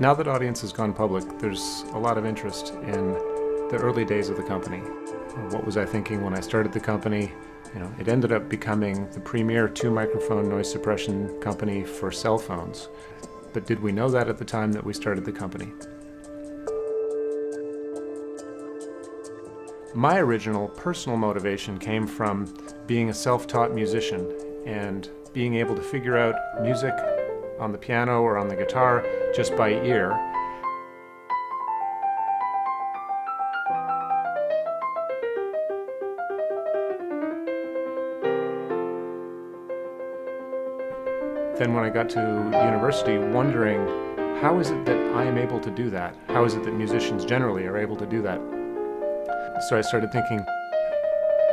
Now that Audience has gone public, there's a lot of interest in the early days of the company. What was I thinking when I started the company? You know, it ended up becoming the premier two microphone noise suppression company for cell phones. But did we know that at the time that we started the company? My original personal motivation came from being a self-taught musician and being able to figure out music on the piano or on the guitar just by ear. Then when I got to university, wondering how is it that I am able to do that? How is it that musicians generally are able to do that? So I started thinking,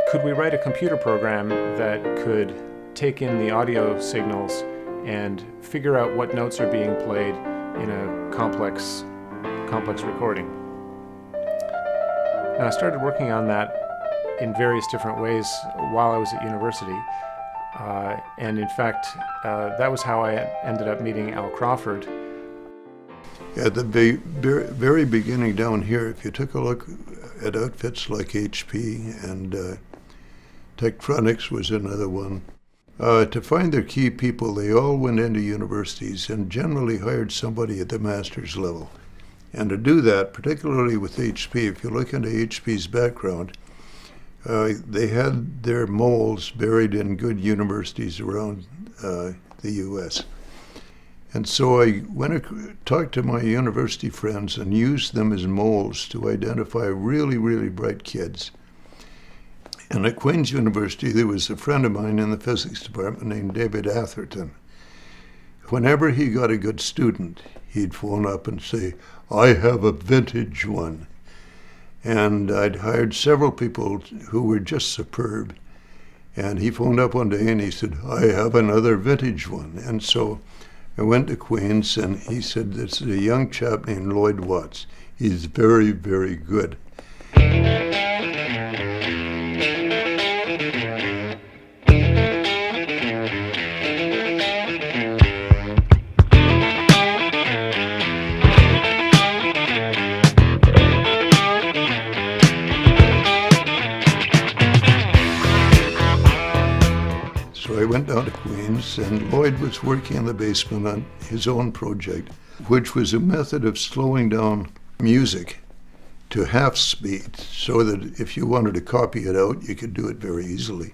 could we write a computer program that could take in the audio signals and figure out what notes are being played in a complex, complex recording? Now I started working on that in various different ways while I was at university. Uh, and in fact, uh, that was how I ended up meeting Al Crawford. At the very beginning down here, if you took a look at outfits like HP and uh, Tektronix was another one. Uh, to find their key people, they all went into universities and generally hired somebody at the master's level. And to do that, particularly with HP, if you look into HP's background, uh, they had their moles buried in good universities around uh, the U.S. And so I went and talked to my university friends and used them as moles to identify really, really bright kids. And at Queen's University, there was a friend of mine in the physics department named David Atherton. Whenever he got a good student, he'd phone up and say, I have a vintage one. And I'd hired several people who were just superb. And he phoned up one day and he said, I have another vintage one. And so I went to Queens and he said, This is a young chap named Lloyd Watts. He's very, very good. Went down to Queens, and Lloyd was working in the basement on his own project, which was a method of slowing down music to half speed so that if you wanted to copy it out, you could do it very easily.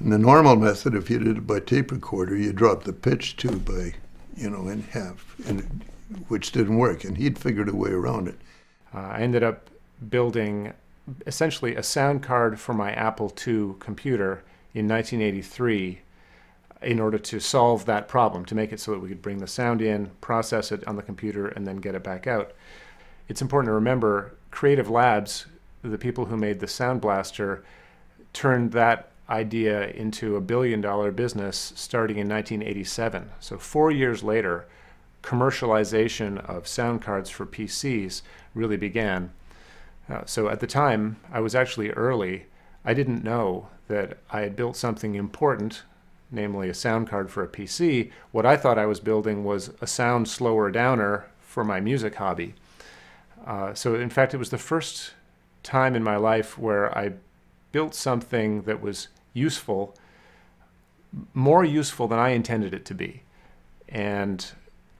In the normal method, if you did it by tape recorder, you drop the pitch too by, you know, in half, and, which didn't work, and he'd figured a way around it. Uh, I ended up building essentially a sound card for my Apple II computer in 1983 in order to solve that problem, to make it so that we could bring the sound in, process it on the computer, and then get it back out. It's important to remember Creative Labs, the people who made the Sound Blaster, turned that idea into a billion dollar business starting in 1987. So, four years later, commercialization of sound cards for PCs really began. Uh, so, at the time, I was actually early. I didn't know that I had built something important namely a sound card for a PC, what I thought I was building was a sound slower downer for my music hobby. Uh, so in fact, it was the first time in my life where I built something that was useful, more useful than I intended it to be. And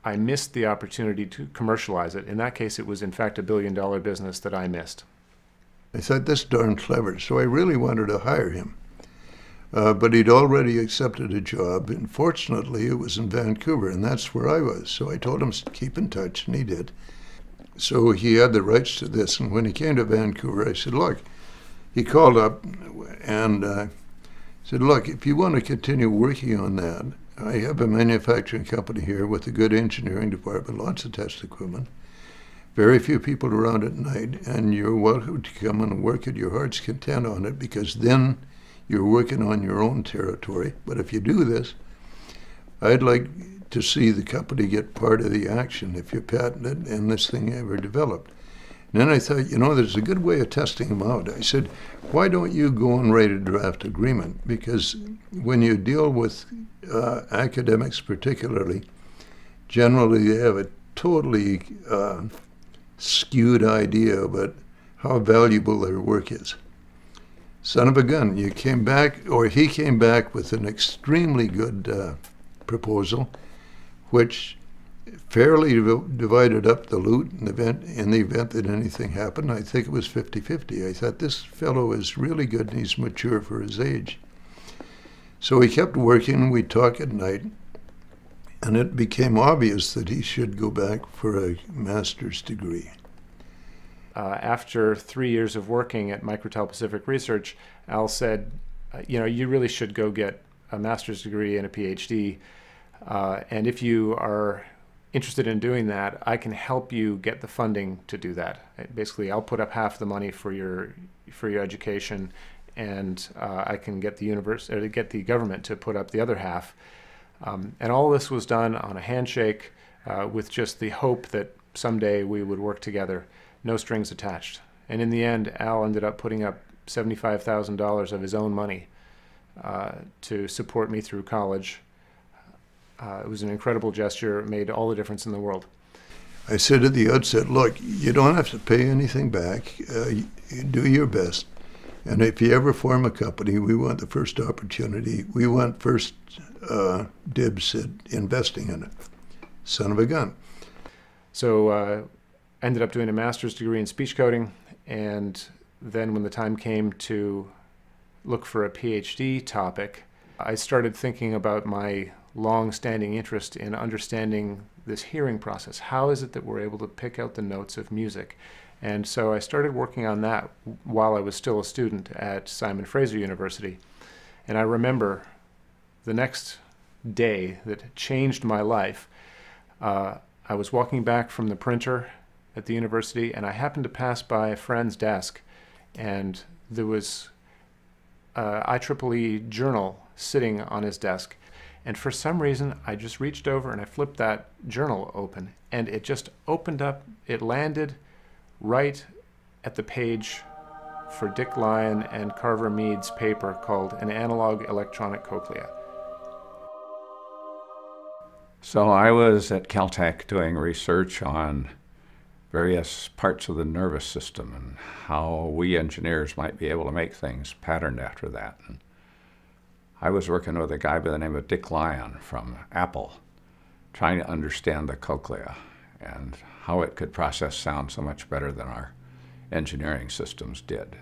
I missed the opportunity to commercialize it. In that case, it was in fact a billion dollar business that I missed. I thought, this darn clever. So I really wanted to hire him. Uh, but he'd already accepted a job, and fortunately, it was in Vancouver, and that's where I was. So I told him to keep in touch, and he did. So he had the rights to this, and when he came to Vancouver, I said, "Look," he called up and uh, said, "Look, if you want to continue working on that, I have a manufacturing company here with a good engineering department, lots of test equipment." very few people around at night, and you're welcome to come and work at your heart's content on it because then you're working on your own territory. But if you do this, I'd like to see the company get part of the action if you patent it and this thing ever developed. And then I thought, you know, there's a good way of testing them out. I said, why don't you go and write a draft agreement? Because when you deal with uh, academics, particularly, generally they have a totally uh, skewed idea about how valuable their work is. Son of a gun, you came back, or he came back with an extremely good uh, proposal, which fairly divided up the loot in the, event, in the event that anything happened. I think it was 50 50. I thought this fellow is really good and he's mature for his age. So he kept working. we talked at night. And it became obvious that he should go back for a master's degree. Uh, after three years of working at Microtel Pacific Research, Al said, uh, you know, you really should go get a master's degree and a PhD. Uh, and if you are interested in doing that, I can help you get the funding to do that. Basically, I'll put up half the money for your for your education, and uh, I can get the universe or get the government to put up the other half. Um, and all this was done on a handshake uh, with just the hope that someday we would work together, no strings attached. And in the end, Al ended up putting up $75,000 of his own money uh, to support me through college uh, it was an incredible gesture, made all the difference in the world. I said at the outset, look, you don't have to pay anything back. Uh, you, you do your best. And if you ever form a company, we want the first opportunity. We want first uh, dibs at investing in it. Son of a gun. So ended up doing a master's degree in speech coding. And then when the time came to look for a PhD topic, I started thinking about my long-standing interest in understanding this hearing process. How is it that we're able to pick out the notes of music? And so I started working on that while I was still a student at Simon Fraser University. And I remember the next day that changed my life. Uh, I was walking back from the printer at the university, and I happened to pass by a friend's desk, and there was a IEEE journal sitting on his desk. And for some reason, I just reached over and I flipped that journal open, and it just opened up. It landed right at the page for Dick Lyon and Carver Mead's paper called An Analog Electronic Cochlea. So I was at Caltech doing research on various parts of the nervous system and how we engineers might be able to make things patterned after that. And I was working with a guy by the name of Dick Lyon from Apple, trying to understand the cochlea and how it could process sound so much better than our engineering systems did.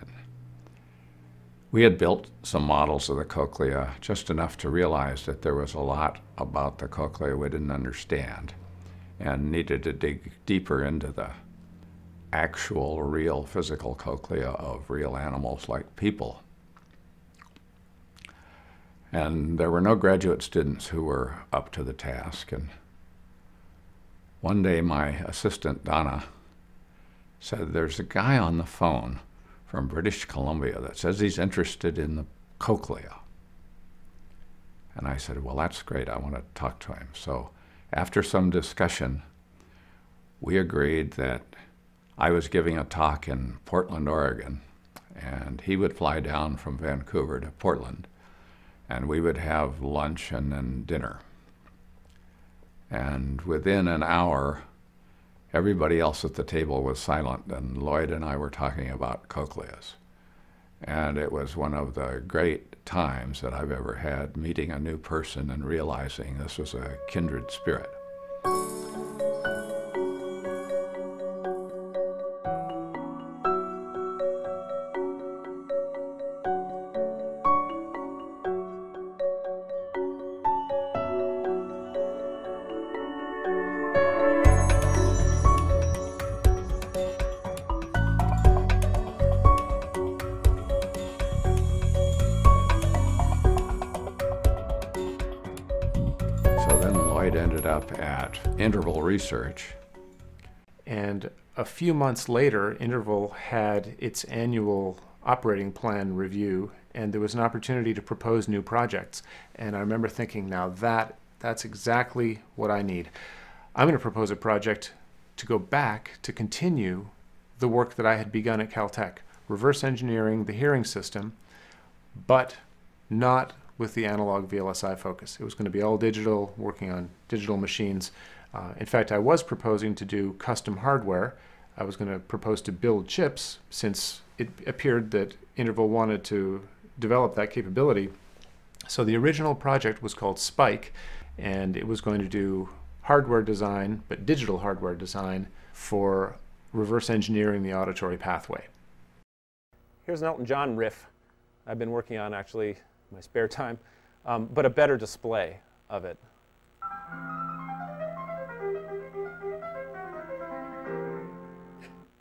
We had built some models of the cochlea, just enough to realize that there was a lot about the cochlea we didn't understand and needed to dig deeper into the actual, real physical cochlea of real animals like people. And there were no graduate students who were up to the task. And one day, my assistant, Donna, said, There's a guy on the phone from British Columbia that says he's interested in the cochlea. And I said, Well, that's great. I want to talk to him. So, after some discussion, we agreed that I was giving a talk in Portland, Oregon, and he would fly down from Vancouver to Portland and we would have lunch and then dinner. And within an hour, everybody else at the table was silent, and Lloyd and I were talking about cochleas. And it was one of the great times that I've ever had meeting a new person and realizing this was a kindred spirit. Research. And a few months later, Interval had its annual operating plan review, and there was an opportunity to propose new projects. And I remember thinking, now that that's exactly what I need. I'm going to propose a project to go back to continue the work that I had begun at Caltech, reverse engineering the hearing system, but not with the analog VLSI focus. It was going to be all digital, working on digital machines. Uh, in fact, I was proposing to do custom hardware. I was going to propose to build chips since it appeared that Interval wanted to develop that capability. So the original project was called Spike, and it was going to do hardware design, but digital hardware design for reverse engineering the auditory pathway. Here's an Elton John riff I've been working on actually my spare time, um, but a better display of it.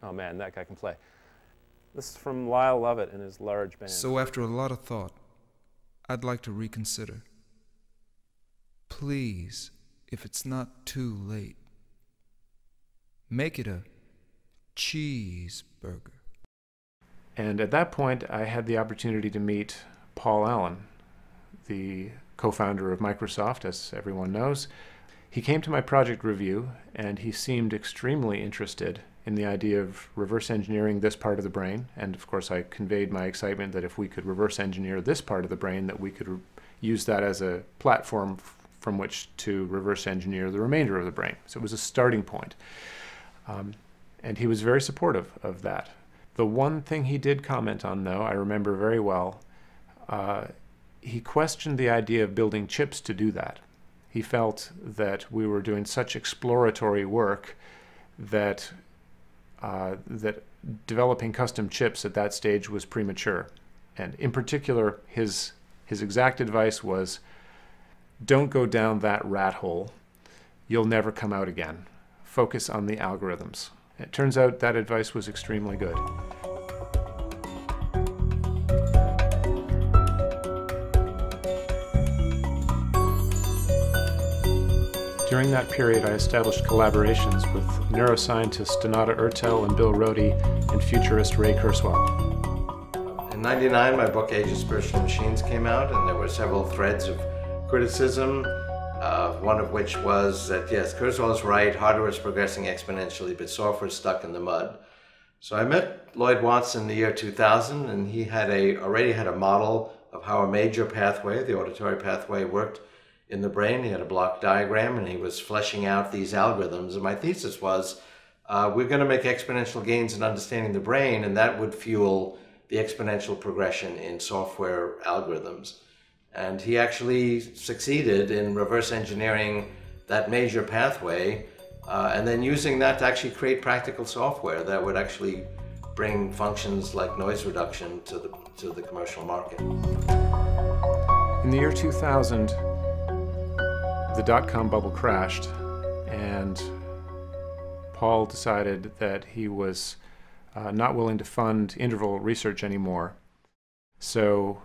Oh man, that guy can play. This is from Lyle Lovett and his large band. So, after a lot of thought, I'd like to reconsider. Please, if it's not too late, make it a cheeseburger. And at that point, I had the opportunity to meet Paul Allen, the co founder of Microsoft, as everyone knows. He came to my project review and he seemed extremely interested in the idea of reverse engineering this part of the brain. And of course, I conveyed my excitement that if we could reverse engineer this part of the brain, that we could use that as a platform from which to reverse engineer the remainder of the brain. So it was a starting point. Um, and he was very supportive of that. The one thing he did comment on, though, I remember very well, uh, he questioned the idea of building chips to do that. He felt that we were doing such exploratory work that uh, that developing custom chips at that stage was premature. And in particular, his his exact advice was, "Don't go down that rat hole. You'll never come out again. Focus on the algorithms." It turns out that advice was extremely good. During that period, I established collaborations with neuroscientists Donata Oertel and Bill Rhode and futurist Ray Kurzweil. In 99, my book Age of Spiritual Machines came out, and there were several threads of criticism, uh, one of which was that, yes, Kurzweil is right, hardware is progressing exponentially, but software is stuck in the mud. So I met Lloyd Watson in the year 2000, and he had a already had a model of how a major pathway, the auditory pathway, worked in the brain. He had a block diagram and he was fleshing out these algorithms. And my thesis was uh, we're going to make exponential gains in understanding the brain, and that would fuel the exponential progression in software algorithms. And he actually succeeded in reverse engineering that major pathway uh, and then using that to actually create practical software that would actually bring functions like noise reduction to the, to the commercial market. In the year 2000, the dot com bubble crashed, and Paul decided that he was uh, not willing to fund interval research anymore. So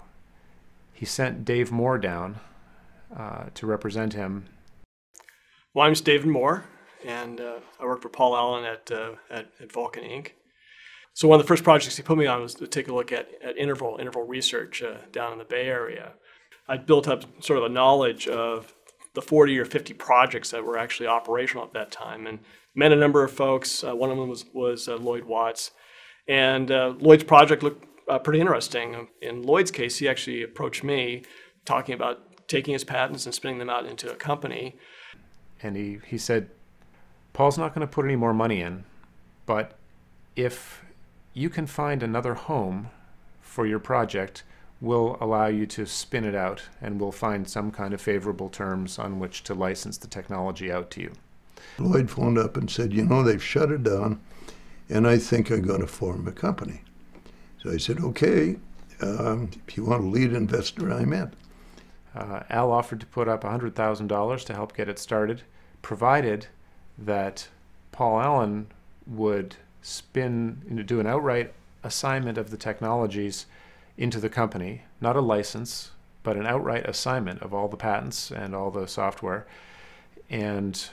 he sent Dave Moore down uh, to represent him. Well, I'm David Moore, and uh, I work for Paul Allen at, uh, at, at Vulcan Inc. So one of the first projects he put me on was to take a look at, at interval interval research uh, down in the Bay Area. I built up sort of a knowledge of the 40 or 50 projects that were actually operational at that time and met a number of folks. Uh, one of them was, was uh, Lloyd Watts. And uh, Lloyd's project looked uh, pretty interesting. In Lloyd's case, he actually approached me talking about taking his patents and spinning them out into a company. And he, he said, Paul's not going to put any more money in, but if you can find another home for your project, will allow you to spin it out and we'll find some kind of favorable terms on which to license the technology out to you. Lloyd phoned up and said, You know, they've shut it down, and I think I'm going to form a company. So I said, Okay, um, if you want a lead investor, I'm in. Uh, Al offered to put up $100,000 to help get it started, provided that Paul Allen would spin, you know, do an outright assignment of the technologies into the company, not a license, but an outright assignment of all the patents and all the software, and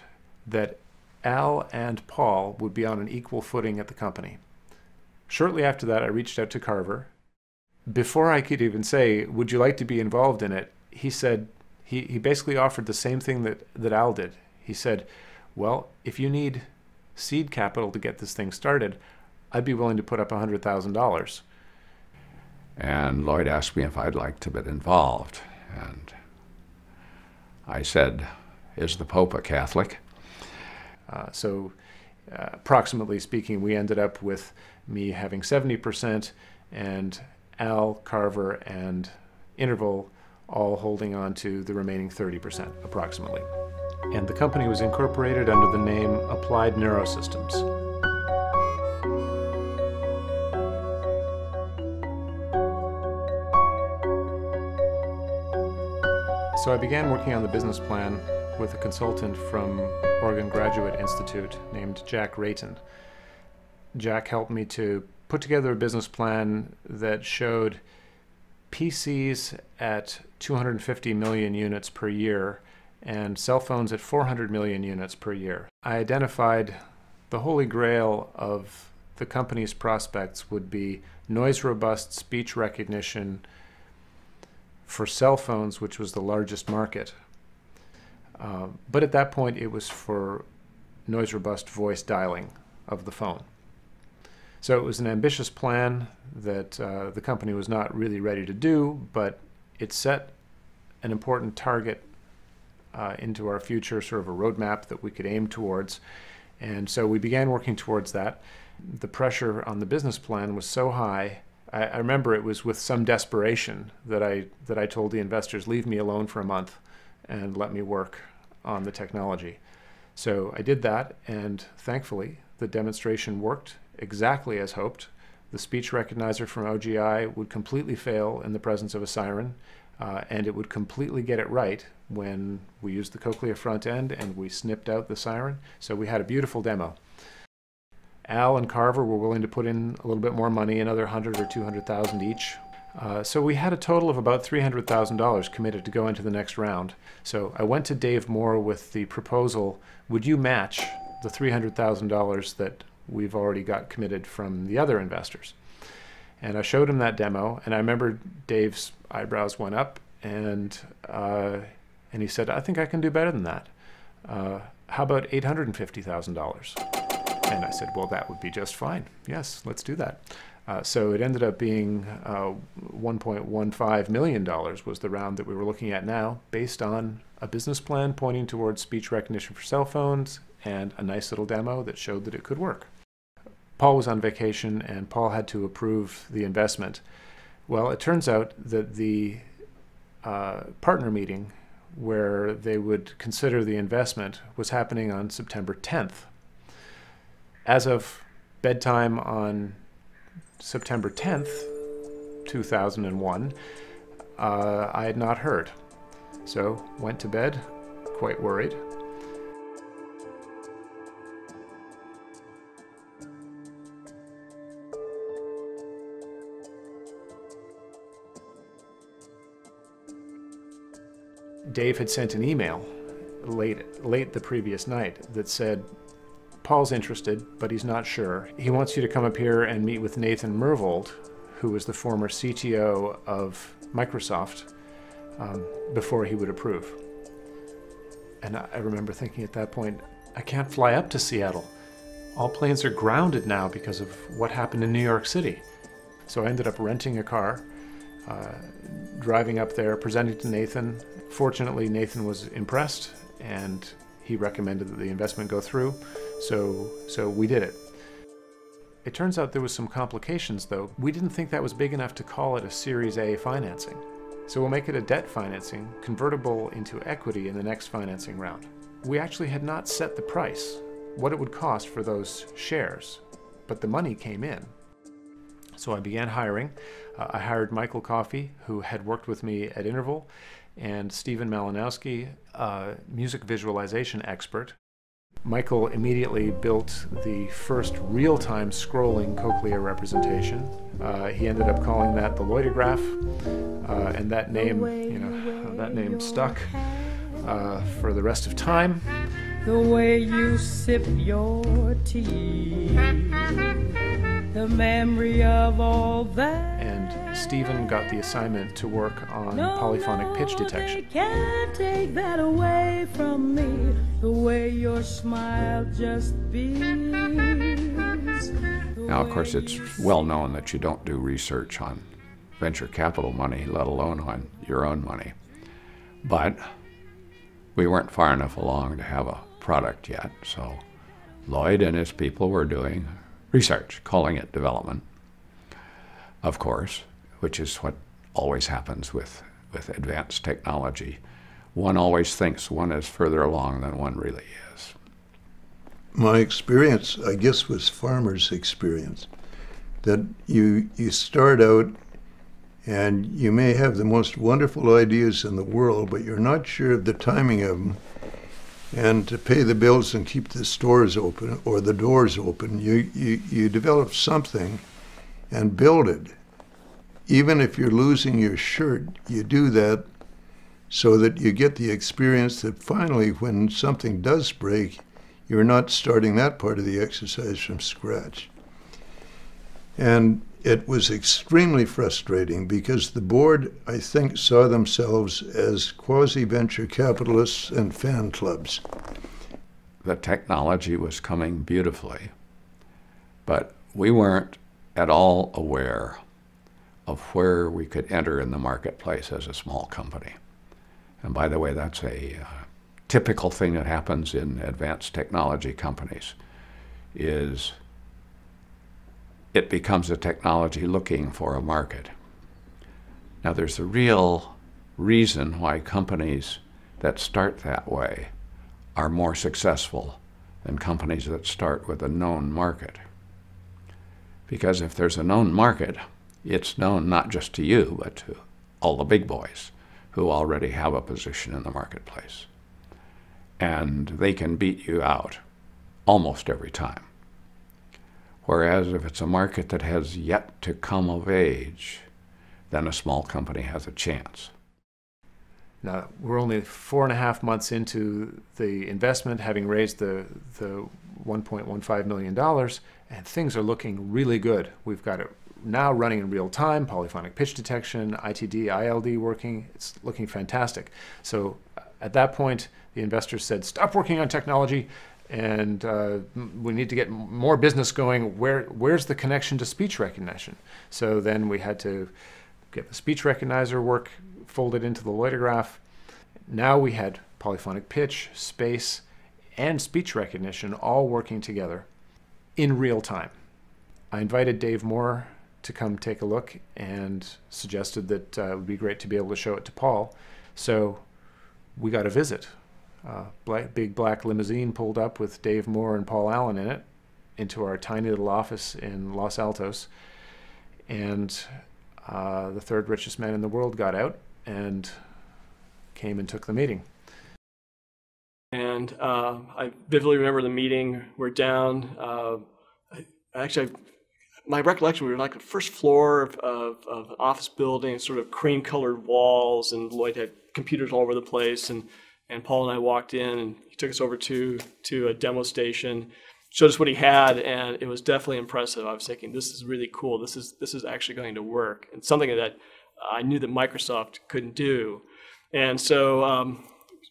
that Al and Paul would be on an equal footing at the company. Shortly after that, I reached out to Carver. Before I could even say, Would you like to be involved in it? he said, he, he basically offered the same thing that, that Al did. He said, Well, if you need seed capital to get this thing started, I'd be willing to put up $100,000. And Lloyd asked me if I'd like to get involved. And I said, Is the Pope a Catholic? Uh, so, uh, approximately speaking, we ended up with me having 70% and Al, Carver, and Interval all holding on to the remaining 30% approximately. And the company was incorporated under the name Applied Neurosystems. So I began working on the business plan with a consultant from Oregon Graduate Institute named Jack Rayton. Jack helped me to put together a business plan that showed PCs at 250 million units per year and cell phones at 400 million units per year. I identified the holy grail of the company's prospects would be noise robust speech recognition for cell phones, which was the largest market. Uh, but at that point, it was for noise robust voice dialing of the phone. So it was an ambitious plan that uh, the company was not really ready to do, but it set an important target uh, into our future, sort of a roadmap that we could aim towards. And so we began working towards that. The pressure on the business plan was so high. I, I remember it was with some desperation that I that I told the investors, "Leave me alone for a month, and let me work on the technology." So I did that, and thankfully, the demonstration worked exactly as hoped. The speech recognizer from OGI would completely fail in the presence of a siren, uh, and it would completely get it right when we used the Cochlear front end and we snipped out the siren. So we had a beautiful demo. Al and Carver were willing to put in a little bit more money, another 100 or 200,000 each. Uh, so we had a total of about $300,000 committed to go into the next round. So I went to Dave Moore with the proposal, would you match the $300,000 that we've already got committed from the other investors. And I showed him that demo, and I remember Dave's eyebrows went up, and uh, and he said, "I think I can do better than that. Uh, how about eight hundred and fifty thousand dollars?" And I said, "Well, that would be just fine. Yes, let's do that." Uh, so it ended up being uh, $1.15 million was the round that we were looking at now, based on a business plan pointing towards speech recognition for cell phones and a nice little demo that showed that it could work. Paul was on vacation and Paul had to approve the investment. Well, it turns out that the uh, partner meeting where they would consider the investment was happening on September 10th. As of bedtime on September 10th, 2001, uh, I had not heard. So went to bed, quite worried. Dave had sent an email late late the previous night that said Paul's interested, but he's not sure. He wants you to come up here and meet with Nathan Myhrvold, who was the former CTO of Microsoft, um, before he would approve. And I remember thinking at that point, I can't fly up to Seattle. All planes are grounded now because of what happened in New York City. So I ended up renting a car, uh, driving up there, presenting to Nathan, Fortunately, Nathan was impressed and he recommended that the investment go through, so, so we did it. It turns out there was some complications though. We didn't think that was big enough to call it a Series A financing. So we'll make it a debt financing, convertible into equity in the next financing round. We actually had not set the price, what it would cost for those shares, but the money came in. So I began hiring. Uh, I hired Michael Coffey, who had worked with me at Interval, and Stephen Malinowski, a music visualization expert. Michael immediately built the first real-time scrolling cochlear representation. Uh, he ended up calling that the Lloydograph, uh, and that name, you know, that name stuck uh, for the rest of time. The way you sip your tea, the memory of all that And Stephen got the assignment to work on no, polyphonic pitch detection. can't take that away from me. The way your smile just beams. Now, of course, it's well known that you don't do research on venture capital money, let alone on your own money. But we weren't far enough along to have a product yet, so Lloyd and his people were doing research, calling it development, of course, which is what always happens with, with advanced technology. One always thinks one is further along than one really is. My experience, I guess, was farmers' experience. That you you start out and you may have the most wonderful ideas in the world, but you're not sure of the timing of them. And to pay the bills and keep the stores open or the doors open, you, you, you develop something and build it. Even if you're losing your shirt, you do that so that you get the experience that finally, when something does break, you're not starting that part of the exercise from scratch. And it was extremely frustrating because the board, I think, saw themselves as quasi venture capitalists and fan clubs. The technology was coming beautifully, but we weren't at all aware of where we could enter in the marketplace as a small company. And by the way, that's a uh, typical thing that happens in advanced technology companies is it becomes a technology looking for a market. Now, there's a real reason why companies that start that way are more successful than companies that start with a known market. Because if there's a known market, it's known not just to you, but to all the big boys who already have a position in the marketplace. And they can beat you out almost every time. Whereas if it's a market that has yet to come of age, then a small company has a chance. Now, we're only four and a half months into the investment, having raised the, the $1.15 million, and things are looking really good. We've got it now running in real time, polyphonic pitch detection, ITD, ILD working. It's looking fantastic. So at that point, the investors said, stop working on technology, and uh, we need to get more business going. Where where's the connection to speech recognition? So then we had to get the speech recognizer work folded into the Lloydograph. Now we had polyphonic pitch, space, and speech recognition all working together in real time. I invited Dave Moore to come take a look and suggested that uh, it would be great to be able to show it to Paul. So we got a visit uh, black, big black limousine pulled up with Dave Moore and Paul Allen in it into our tiny little office in Los Altos. And uh, the third richest man in the world got out and came and took the meeting. And uh, I vividly remember the meeting. We're down. Uh, I, actually, my recollection, we were like the first floor of, of, of an office building, sort of cream colored walls, and Lloyd had computers all over the place. And and Paul and I walked in, and he took us over to to a demo station, showed us what he had, and it was definitely impressive. I was thinking, this is really cool. This is this is actually going to work, and something that I knew that Microsoft couldn't do. And so um,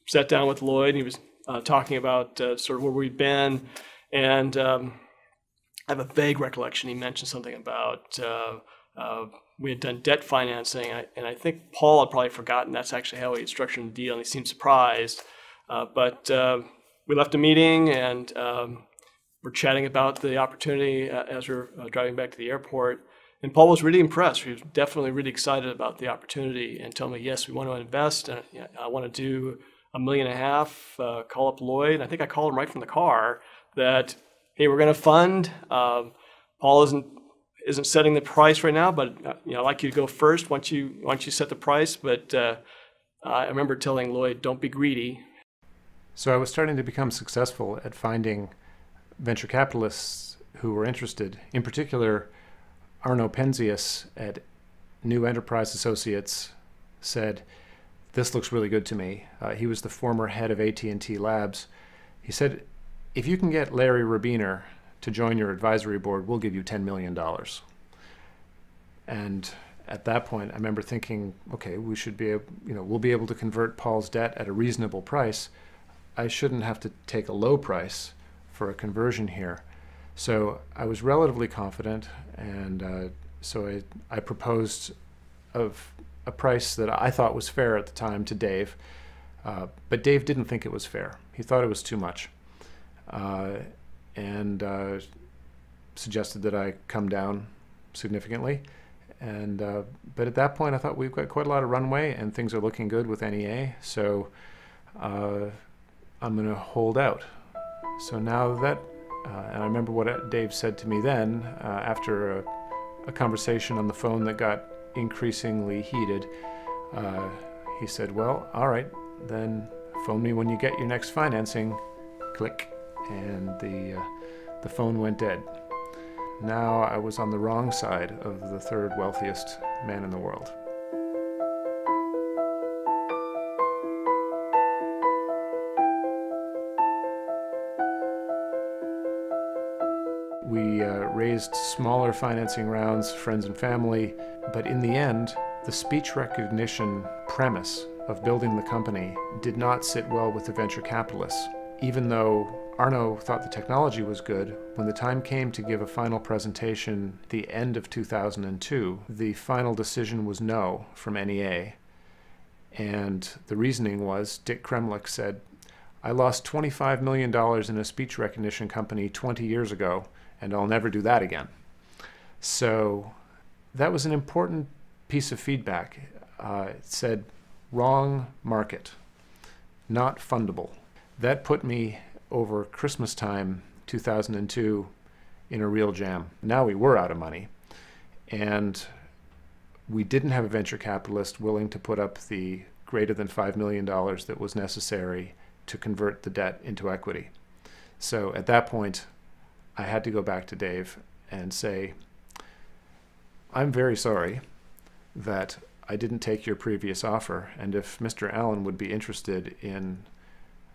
sat down with Lloyd, and he was uh, talking about uh, sort of where we've been, and um, I have a vague recollection. He mentioned something about. Uh, uh we had done debt financing, and I think Paul had probably forgotten that's actually how we had structured the deal, and he seemed surprised. Uh, but uh, we left the meeting, and um, we're chatting about the opportunity uh, as we're uh, driving back to the airport. And Paul was really impressed. He was definitely really excited about the opportunity, and told me, "Yes, we want to invest. And, I want to do a million and a half. Uh, call up Lloyd. And I think I called him right from the car that, hey, we're going to fund." Um, Paul isn't isn't setting the price right now, but uh, you know, I'd like you to go first once you once you set the price. But uh, I remember telling Lloyd, "Don't be greedy." So I was starting to become successful at finding venture capitalists who were interested. In particular, Arno Penzias at New Enterprise Associates said, "This looks really good to me." Uh, he was the former head of AT&T Labs. He said, "If you can get Larry Rabiner to join your advisory board, we'll give you $10 million. And at that point, I remember thinking, okay, we should be, able, you know, we'll be able to convert Paul's debt at a reasonable price. I shouldn't have to take a low price for a conversion here. So I was relatively confident, and uh, so I, I proposed of a price that I thought was fair at the time to Dave, uh, but Dave didn't think it was fair. He thought it was too much. Uh, and uh, suggested that I come down significantly. And uh, but at that point, I thought we've got quite a lot of runway, and things are looking good with NEA. So uh, I'm going to hold out. So now that, uh, and I remember what Dave said to me then uh, after a, a, conversation on the phone that got increasingly heated. Uh, he said, "Well, all right, then phone me when you get your next financing." Click, and the uh, the phone went dead. Now I was on the wrong side of the third wealthiest man in the world. We uh, raised smaller financing rounds, friends and family, but in the end, the speech recognition premise of building the company did not sit well with the venture capitalists. Even though Arno thought the technology was good. When the time came to give a final presentation the end of 2002, the final decision was no from NEA. And the reasoning was Dick Kramlich said, I lost $25 million in a speech recognition company 20 years ago, and I'll never do that again. So that was an important piece of feedback. Uh, it said, wrong market, not fundable. That put me over Christmas time 2002 in a real jam. Now we were out of money. And we didn't have a venture capitalist willing to put up the greater than $5 million that was necessary to convert the debt into equity. So at that point, I had to go back to Dave and say, I'm very sorry that I didn't take your previous offer. And if Mr. Allen would be interested in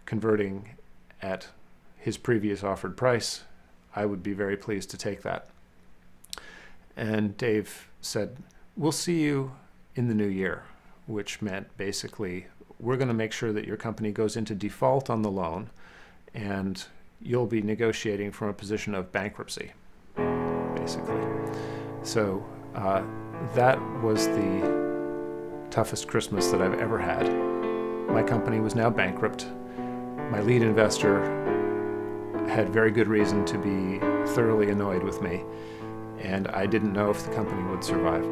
converting at his previous offered price, I would be very pleased to take that. And Dave said, We'll see you in the new year, which meant basically, we're going to make sure that your company goes into default on the loan and you'll be negotiating from a position of bankruptcy, basically. So uh, that was the toughest Christmas that I've ever had. My company was now bankrupt my lead investor had very good reason to be thoroughly annoyed with me, and I didn't know if the company would survive.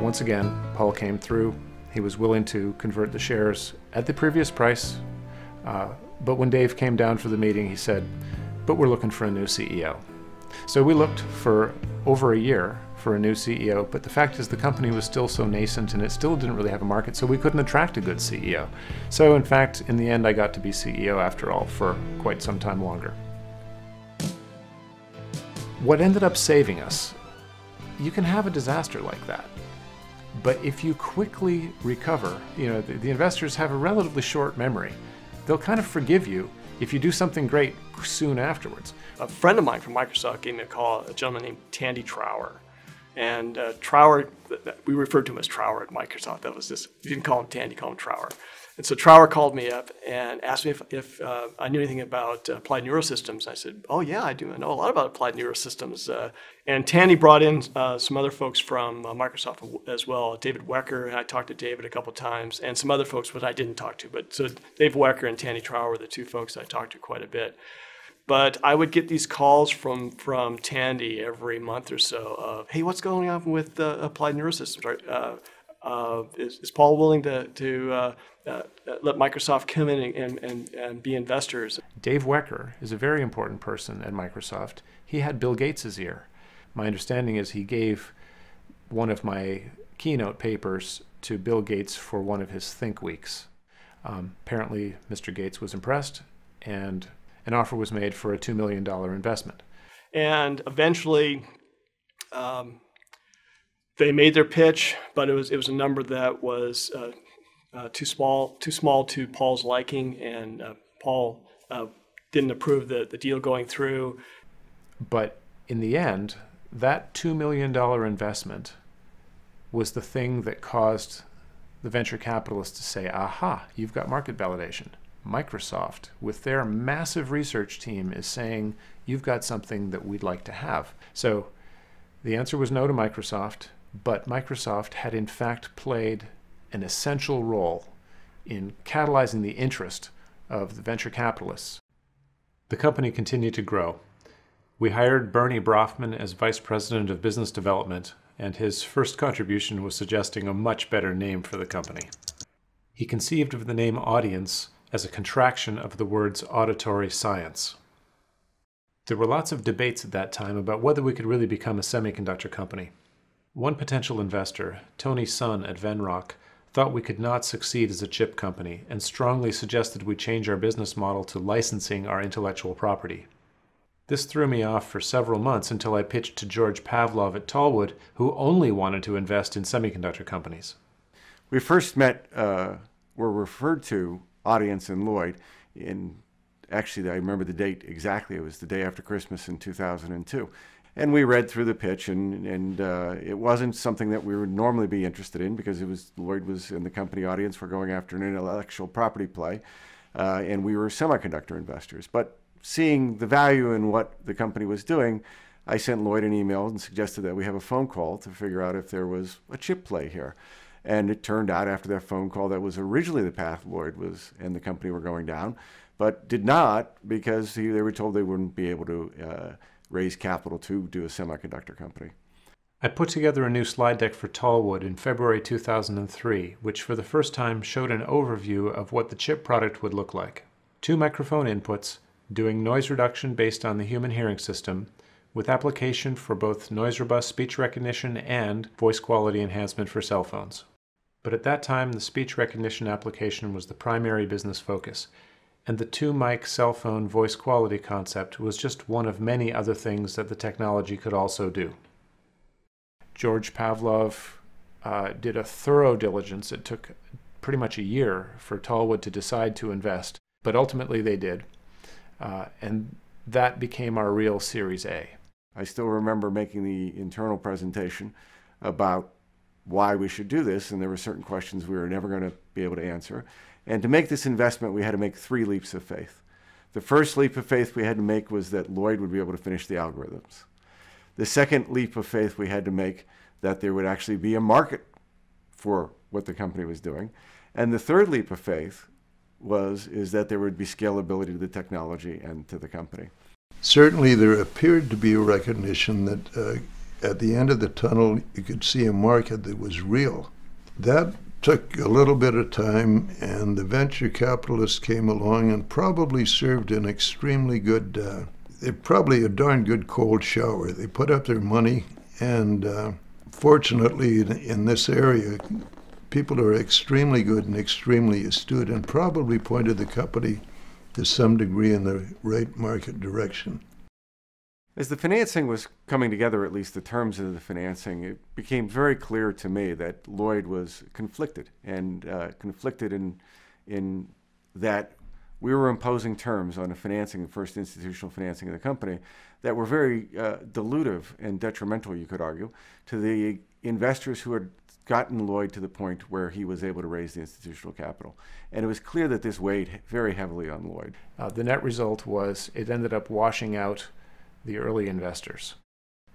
Once again, Paul came through. He was willing to convert the shares at the previous price. Uh, but when Dave came down for the meeting, he said, but we're looking for a new CEO. So we looked for over a year for a new CEO, but the fact is the company was still so nascent and it still didn't really have a market, so we couldn't attract a good CEO. So, in fact, in the end, I got to be CEO after all for quite some time longer. What ended up saving us, you can have a disaster like that. But if you quickly recover, you know, the, the investors have a relatively short memory. They'll kind of forgive you if you do something great soon afterwards. A friend of mine from Microsoft gave me a call, a gentleman named Tandy Trower. And uh, Trower, we referred to him as Trower at Microsoft. That was just, you didn't call him Tandy, call him Trower. And so Trower called me up and asked me if, if uh, I knew anything about uh, applied neurosystems. I said, "Oh yeah, I do. I know a lot about applied neurosystems." Uh, and Tandy brought in uh, some other folks from uh, Microsoft as well. David Wecker. And I talked to David a couple times, and some other folks, but I didn't talk to. But so Dave Wecker and Tandy Trower were the two folks I talked to quite a bit. But I would get these calls from from Tandy every month or so of, "Hey, what's going on with applied neurosystems?" Uh, is, is, Paul willing to, to uh, uh, let Microsoft come in and, and, and be investors? Dave Wecker is a very important person at Microsoft. He had Bill Gates' ear. My understanding is he gave one of my keynote papers to Bill Gates for one of his Think Weeks. Um, apparently, Mr. Gates was impressed, and an offer was made for a $2 million investment. And eventually, um, they made their pitch, but it was it was a number that was uh, uh, too small too small to Paul's liking, and uh, Paul uh, didn't approve the the deal going through. But in the end, that two million dollar investment was the thing that caused the venture capitalists to say, "Aha, you've got market validation." Microsoft, with their massive research team, is saying, "You've got something that we'd like to have." So The answer was no to Microsoft, but Microsoft had in fact played an essential role in catalyzing the interest of the venture capitalists. The company continued to grow. We hired Bernie Brofman as Vice President of Business Development, and his first contribution was suggesting a much better name for the company. He conceived of the name Audience as a contraction of the words auditory science. There were lots of debates at that time about whether we could really become a semiconductor company. One potential investor, Tony Sun at Venrock, thought we could not succeed as a chip company and strongly suggested we change our business model to licensing our intellectual property. This threw me off for several months until I pitched to George Pavlov at Tallwood, who only wanted to invest in semiconductor companies. We first met, uh, were referred to, Audience and Lloyd, in actually, I remember the date exactly. It was the day after Christmas in 2002 and we read through the pitch, and and uh, it wasn't something that we would normally be interested in because it was Lloyd was in the company audience for going after an intellectual property play, uh, and we were semiconductor investors. But seeing the value in what the company was doing, I sent Lloyd an email and suggested that we have a phone call to figure out if there was a chip play here. And it turned out after that phone call that was originally the path Lloyd was and the company were going down, but did not because he, they were told they wouldn't be able to. Uh, raise capital to do a semiconductor company. I put together a new slide deck for Tallwood in February 2003, which for the first time showed an overview of what the chip product would look like. Two microphone inputs, doing noise reduction based on the human hearing system, with application for both noise robust speech recognition and voice quality enhancement for cell phones. But at that time, the speech recognition application was the primary business focus, and the two mic cell phone voice quality concept was just one of many other things that the technology could also do. George Pavlov uh, did a thorough diligence. It took pretty much a year for Tallwood to decide to invest, but ultimately they did. Uh, and that became our real Series A. I still remember making the internal presentation about why we should do this, and there were certain questions we were never going to be able to answer. And to make this investment, we had to make three leaps of faith. The first leap of faith we had to make was that Lloyd would be able to finish the algorithms. The second leap of faith we had to make that there would actually be a market for what the company was doing. And the third leap of faith was is that there would be scalability to the technology and to the company. Certainly, there appeared to be a recognition that uh, at the end of the tunnel, you could see a market that was real. That took a little bit of time, and the venture capitalists came along and probably served an extremely good, uh, probably a darn good cold shower. They put up their money, and uh, fortunately, in, in this area, people are extremely good and extremely astute, and probably pointed the company to some degree in the right market direction. As the financing was coming together, at least the terms of the financing, it became very clear to me that Lloyd was conflicted and uh, conflicted in, in that we were imposing terms on the financing, the first institutional financing of the company, that were very uh, dilutive and detrimental, you could argue, to the investors who had gotten Lloyd to the point where he was able to raise the institutional capital. And it was clear that this weighed very heavily on Lloyd. Uh, the net result was it ended up washing out the early investors.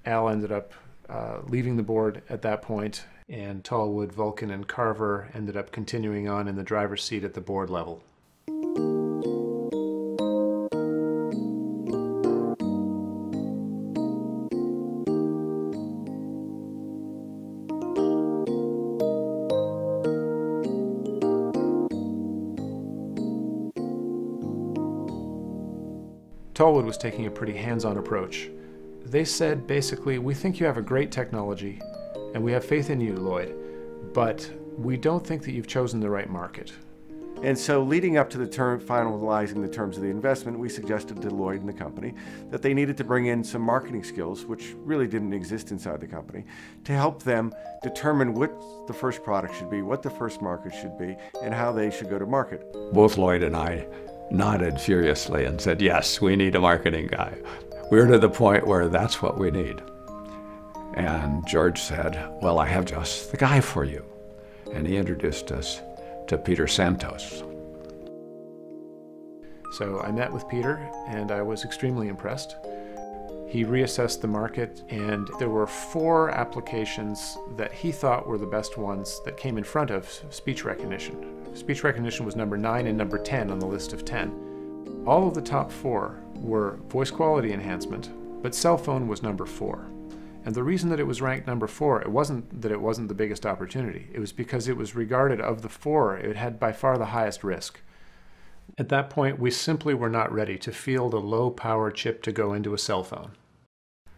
Al ended up uh, leaving the board at that point, and Tallwood, Vulcan, and Carver ended up continuing on in the driver's seat at the board level. Tallwood was taking a pretty hands on approach. They said basically, We think you have a great technology, and we have faith in you, Lloyd, but we don't think that you've chosen the right market. And so, leading up to the term, finalizing the terms of the investment, we suggested to Lloyd and the company that they needed to bring in some marketing skills, which really didn't exist inside the company, to help them determine what the first product should be, what the first market should be, and how they should go to market. Both Lloyd and I nodded furiously and said, Yes, we need a marketing guy. We're to the point where that's what we need. And George said, Well, I have just the guy for you. And he introduced us to Peter Santos. So I met with Peter and I was extremely impressed. He reassessed the market, and there were four applications that he thought were the best ones that came in front of speech recognition. Speech recognition was number nine and number 10 on the list of 10. All of the top four were voice quality enhancement, but cell phone was number four. And the reason that it was ranked number four, it wasn't that it wasn't the biggest opportunity. It was because it was regarded of the four, it had by far the highest risk. At that point, we simply were not ready to field a low power chip to go into a cell phone.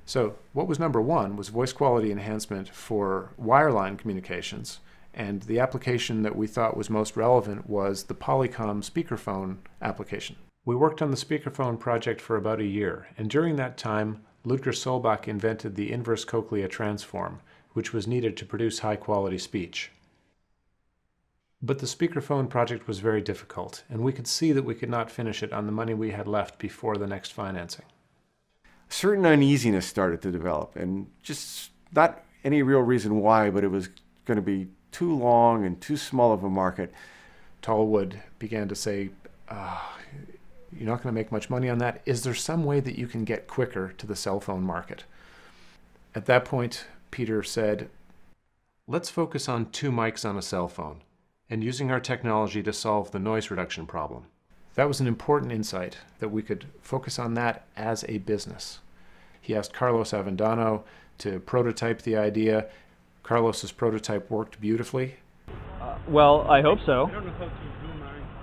So, what was number one was voice quality enhancement for wireline communications, and the application that we thought was most relevant was the Polycom speakerphone application. We worked on the speakerphone project for about a year, and during that time, Ludger Solbach invented the inverse cochlea transform, which was needed to produce high quality speech. But the speakerphone project was very difficult, and we could see that we could not finish it on the money we had left before the next financing. A certain uneasiness started to develop, and just not any real reason why, but it was going to be too long and too small of a market. Tallwood began to say, uh, You're not going to make much money on that. Is there some way that you can get quicker to the cell phone market? At that point, Peter said, Let's focus on two mics on a cell phone and using our technology to solve the noise reduction problem. That was an important insight that we could focus on that as a business. He asked Carlos Avendano to prototype the idea. Carlos's prototype worked beautifully. Uh, well, I hope so.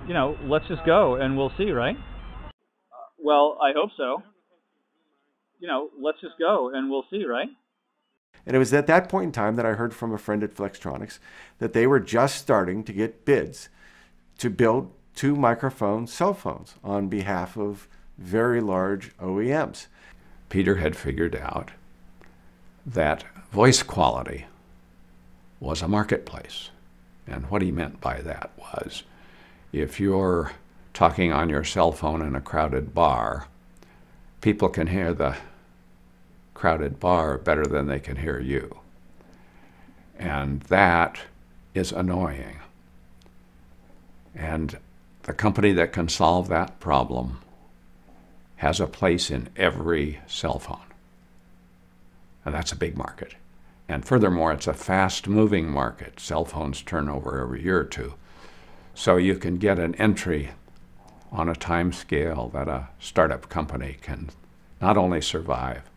You know, let's just go and we'll see, right? Uh, well, I hope so. You know, let's just go and we'll see, right? And it was at that point in time that I heard from a friend at Flextronics that they were just starting to get bids to build two microphone cell phones on behalf of very large OEMs. Peter had figured out that voice quality was a marketplace. And what he meant by that was if you're talking on your cell phone in a crowded bar, people can hear the crowded bar better than they can hear you. And that is annoying. And the company that can solve that problem has a place in every cell phone. And that's a big market. And furthermore, it's a fast moving market. Cell phones turn over every year or two. So you can get an entry on a time scale that a startup company can not only survive,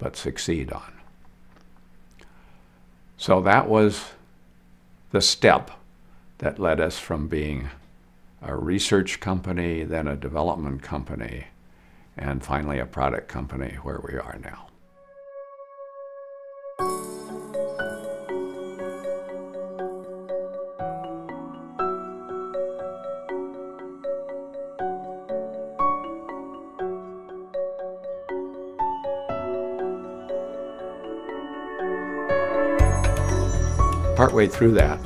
but succeed on. So that was the step that led us from being a research company, then a development company, and finally a product company where we are now. Partway through that,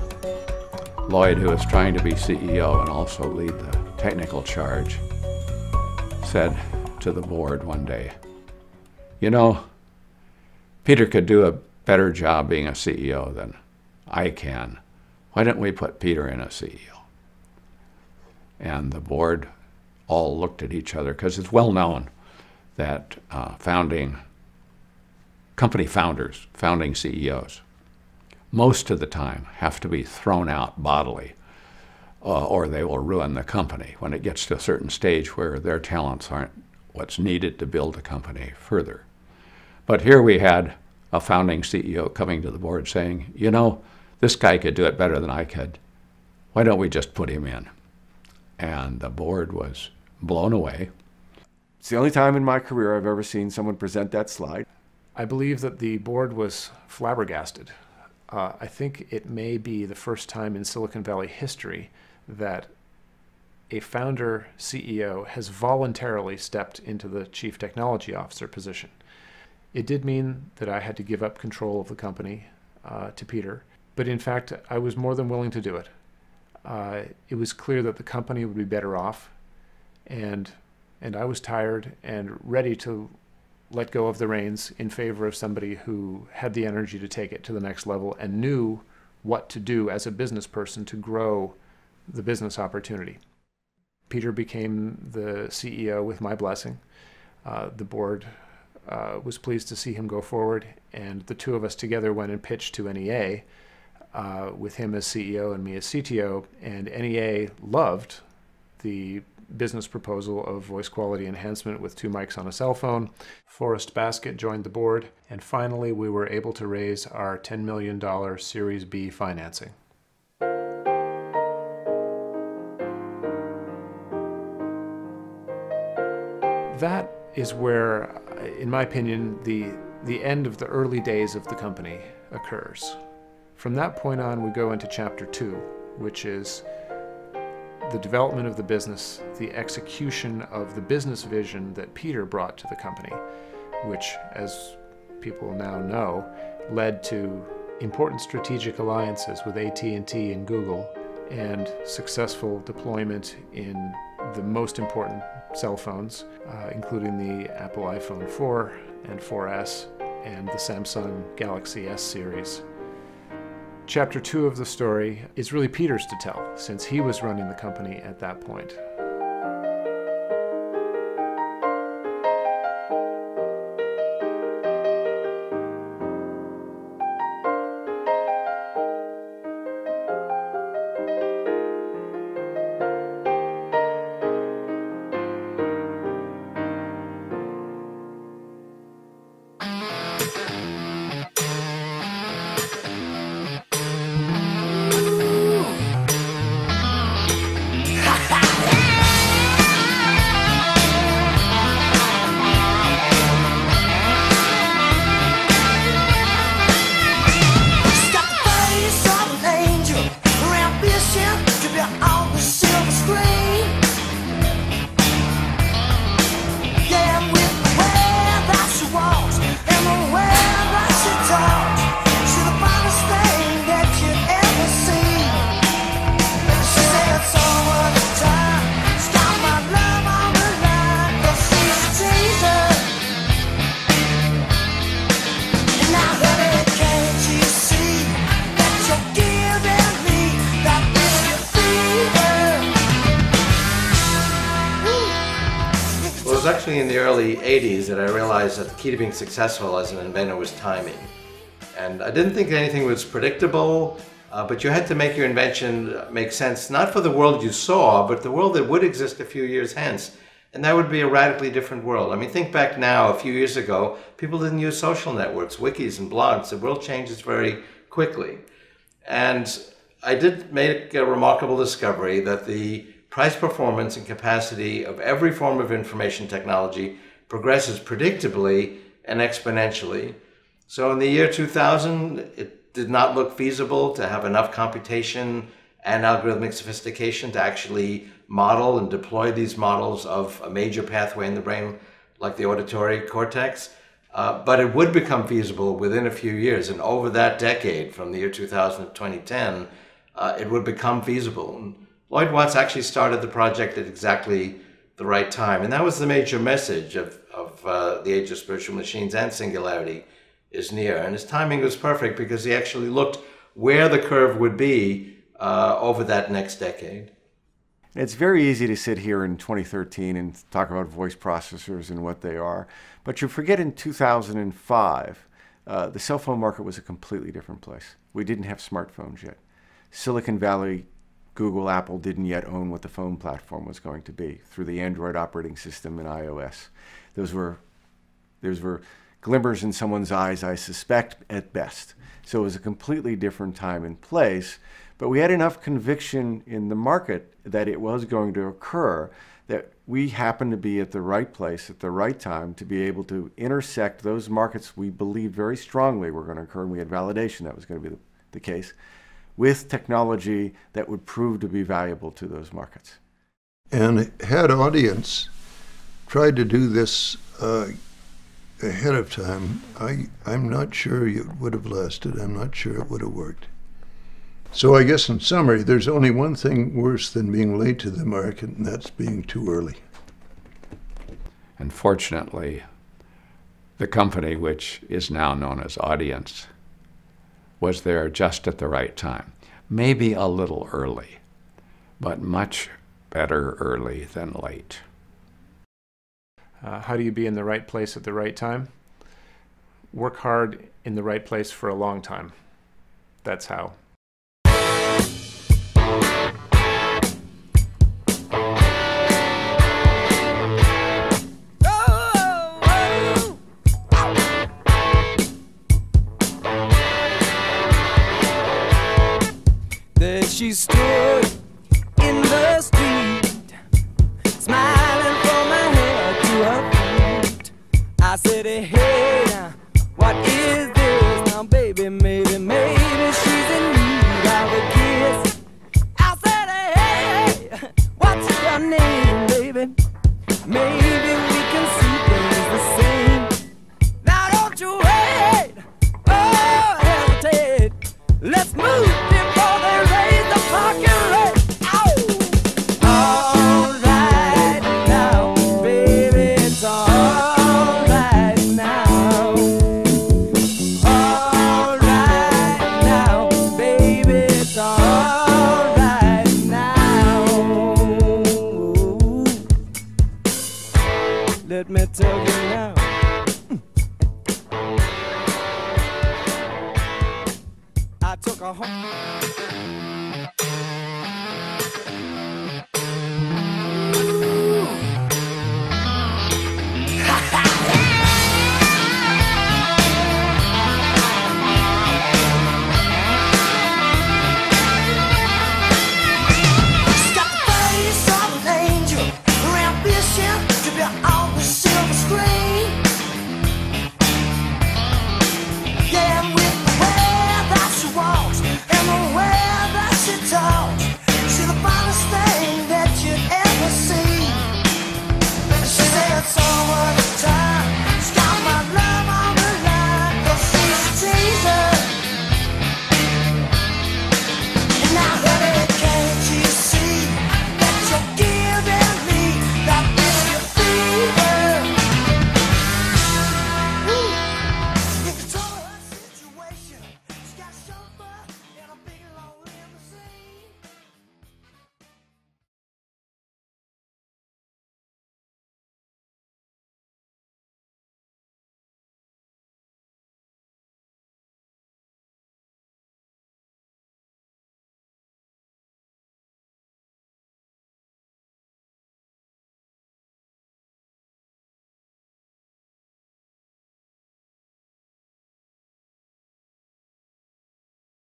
Lloyd, who was trying to be CEO and also lead the technical charge, said to the board one day, You know, Peter could do a better job being a CEO than I can. Why don't we put Peter in a CEO? And the board all looked at each other because it's well known that uh, founding company founders, founding CEOs, most of the time have to be thrown out bodily, uh, or they will ruin the company when it gets to a certain stage where their talents aren't what's needed to build a company further. But here we had a founding CEO coming to the board saying, you know, this guy could do it better than I could. Why don't we just put him in? And the board was blown away. It's the only time in my career I've ever seen someone present that slide. I believe that the board was flabbergasted uh, I think it may be the first time in Silicon Valley history that a founder CEO has voluntarily stepped into the chief technology officer position. It did mean that I had to give up control of the company uh, to Peter, but in fact, I was more than willing to do it. Uh, it was clear that the company would be better off, and and I was tired and ready to let go of the reins in favor of somebody who had the energy to take it to the next level and knew what to do as a business person to grow the business opportunity. Peter became the CEO with my blessing. Uh, the board uh, was pleased to see him go forward, and the two of us together went and pitched to NEA uh, with him as CEO and me as CTO, and NEA loved the business proposal of voice quality enhancement with two mics on a cell phone. Forest Baskett joined the board, and finally, we were able to raise our $10 million Series B financing. That is where, in my opinion, the, the end of the early days of the company occurs. From that point on, we go into chapter two, which is the development of the business, the execution of the business vision that Peter brought to the company, which, as people now know, led to important strategic alliances with AT&T and Google and successful deployment in the most important cell phones, uh, including the Apple iPhone 4 and 4S and the Samsung Galaxy S series. Chapter two of the story is really Peter's to tell, since he was running the company at that point. Actually in the early 80s that I realized that the key to being successful as an inventor was timing. And I didn't think anything was predictable, uh, but you had to make your invention make sense, not for the world you saw, but the world that would exist a few years hence. And that would be a radically different world. I mean, think back now, a few years ago, people didn't use social networks, wikis, and blogs. The world changes very quickly. And I did make a remarkable discovery that the price performance and capacity of every form of information technology progresses predictably and exponentially. So in the year 2000, it did not look feasible to have enough computation and algorithmic sophistication to actually model and deploy these models of a major pathway in the brain like the auditory cortex. Uh, but it would become feasible within a few years. And over that decade, from the year 2000 to 2010, uh, it would become feasible. Lloyd Watts actually started the project at exactly the right time. And that was the major message of, of uh, the age of spiritual machines and singularity is near. And his timing was perfect because he actually looked where the curve would be uh, over that next decade. It's very easy to sit here in 2013 and talk about voice processors and what they are. But you forget in 2005, uh, the cell phone market was a completely different place. We didn't have smartphones yet. Silicon Valley Google, Apple didn't yet own what the phone platform was going to be through the Android operating system and iOS. Those were, those were glimmers in someone's eyes, I suspect, at best. So it was a completely different time and place, but we had enough conviction in the market that it was going to occur that we happened to be at the right place at the right time to be able to intersect those markets we believed very strongly were going to occur, and we had validation that was going to be the, the case with technology that would prove to be valuable to those markets. And had audience tried to do this uh, ahead of time, I, I'm not sure it would have lasted. I'm not sure it would have worked. So I guess in summary, there's only one thing worse than being late to the market, and that's being too early. Unfortunately, the company, which is now known as Audience, was there just at the right time. Maybe a little early, but much better early than late. Uh, how do you be in the right place at the right time? Work hard in the right place for a long time. That's how. she stood in the street, smiling from her head to her feet. I said, hey.